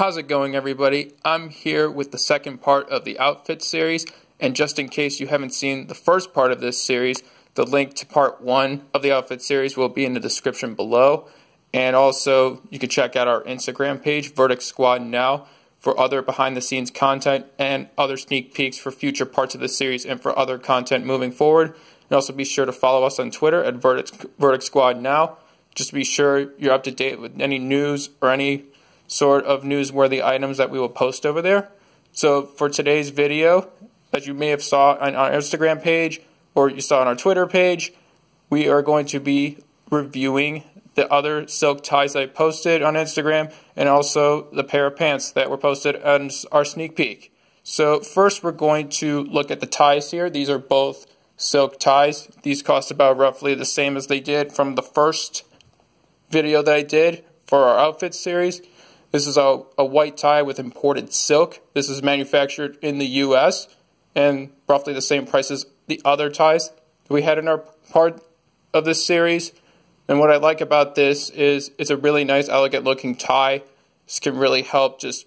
How's it going, everybody? I'm here with the second part of the outfit series, and just in case you haven't seen the first part of this series, the link to part one of the outfit series will be in the description below. And also, you can check out our Instagram page, Verdict Squad Now, for other behind the scenes content and other sneak peeks for future parts of the series and for other content moving forward. And also be sure to follow us on Twitter at Verdict, Verdict Squad Now. Just to be sure you're up to date with any news or any sort of newsworthy items that we will post over there. So for today's video, as you may have saw on our Instagram page or you saw on our Twitter page, we are going to be reviewing the other silk ties that I posted on Instagram and also the pair of pants that were posted on our sneak peek. So first we're going to look at the ties here. These are both silk ties. These cost about roughly the same as they did from the first video that I did for our outfit series. This is a, a white tie with imported silk. This is manufactured in the U.S. and roughly the same price as the other ties we had in our part of this series. And what I like about this is it's a really nice, elegant looking tie. This can really help just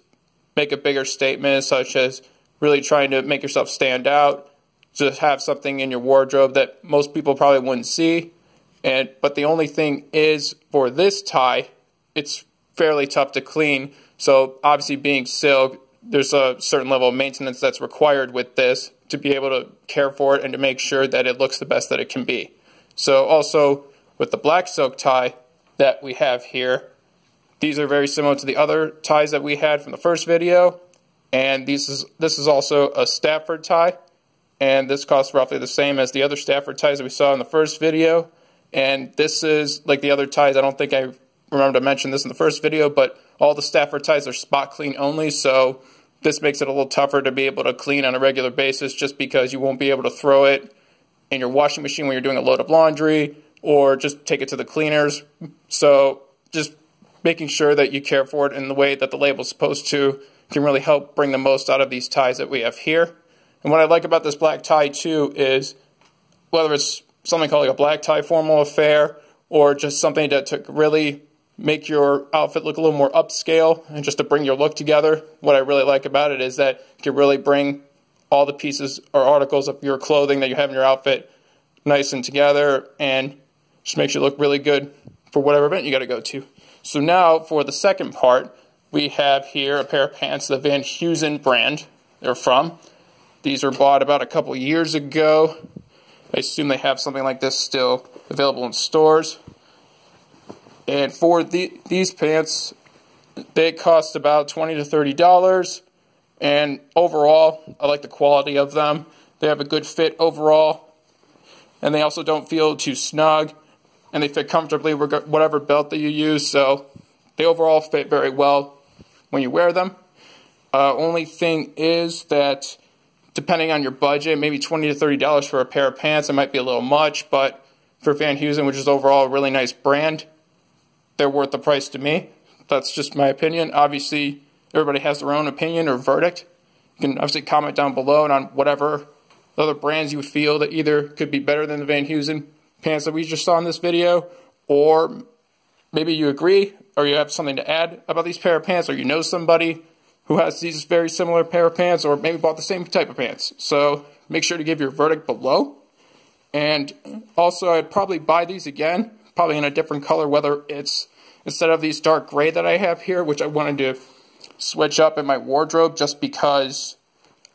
make a bigger statement, such as really trying to make yourself stand out, just have something in your wardrobe that most people probably wouldn't see. And but the only thing is for this tie, it's fairly tough to clean. So obviously being silk, there's a certain level of maintenance that's required with this to be able to care for it and to make sure that it looks the best that it can be. So also with the black silk tie that we have here, these are very similar to the other ties that we had from the first video. And these is, this is also a Stafford tie. And this costs roughly the same as the other Stafford ties that we saw in the first video. And this is, like the other ties, I don't think I remember to mention this in the first video, but all the Stafford ties are spot clean only, so this makes it a little tougher to be able to clean on a regular basis just because you won't be able to throw it in your washing machine when you're doing a load of laundry or just take it to the cleaners. So just making sure that you care for it in the way that the label's supposed to can really help bring the most out of these ties that we have here. And what I like about this black tie too is whether it's something called like a black tie formal affair or just something that took really make your outfit look a little more upscale and just to bring your look together. What I really like about it is that you can really bring all the pieces or articles of your clothing that you have in your outfit nice and together and just makes you look really good for whatever event you got to go to. So now for the second part, we have here a pair of pants, the Van Heusen brand they're from. These were bought about a couple years ago. I assume they have something like this still available in stores. And for the, these pants, they cost about 20 to $30. And overall, I like the quality of them. They have a good fit overall. And they also don't feel too snug. And they fit comfortably with whatever belt that you use. So they overall fit very well when you wear them. Uh, only thing is that depending on your budget, maybe 20 to $30 for a pair of pants, it might be a little much. But for Van Heusen, which is overall a really nice brand, they're worth the price to me. That's just my opinion. Obviously, everybody has their own opinion or verdict. You can obviously comment down below and on whatever other brands you feel that either could be better than the Van Heusen pants that we just saw in this video, or maybe you agree or you have something to add about these pair of pants, or you know somebody who has these very similar pair of pants, or maybe bought the same type of pants. So make sure to give your verdict below. And also, I'd probably buy these again probably in a different color, whether it's instead of these dark gray that I have here, which I wanted to switch up in my wardrobe just because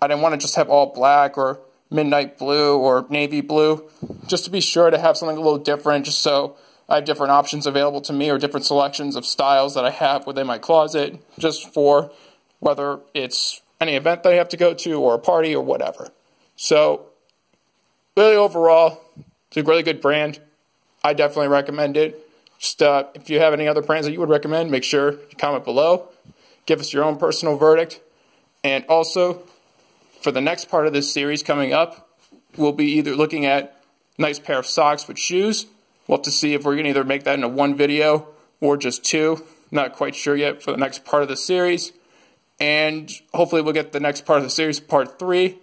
I didn't want to just have all black or midnight blue or navy blue, just to be sure to have something a little different, just so I have different options available to me or different selections of styles that I have within my closet, just for whether it's any event that I have to go to or a party or whatever. So, really overall, it's a really good brand. I definitely recommend it. Just uh, if you have any other brands that you would recommend, make sure to comment below. Give us your own personal verdict. And also, for the next part of this series coming up, we'll be either looking at nice pair of socks with shoes. We'll have to see if we're going to either make that into one video or just two. Not quite sure yet for the next part of the series. And hopefully we'll get the next part of the series, part three,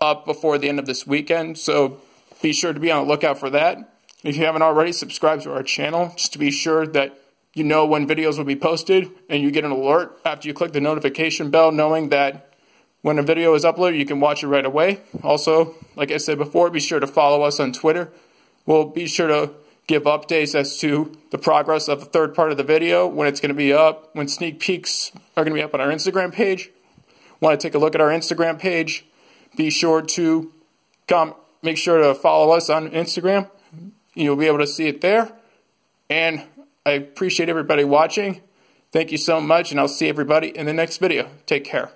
up before the end of this weekend. So be sure to be on the lookout for that. If you haven't already, subscribe to our channel just to be sure that you know when videos will be posted and you get an alert after you click the notification bell knowing that when a video is uploaded you can watch it right away. Also, like I said before, be sure to follow us on Twitter. We'll be sure to give updates as to the progress of the third part of the video, when it's going to be up, when sneak peeks are going to be up on our Instagram page. Want to take a look at our Instagram page? Be sure to come, make sure to follow us on Instagram. You'll be able to see it there. And I appreciate everybody watching. Thank you so much, and I'll see everybody in the next video. Take care.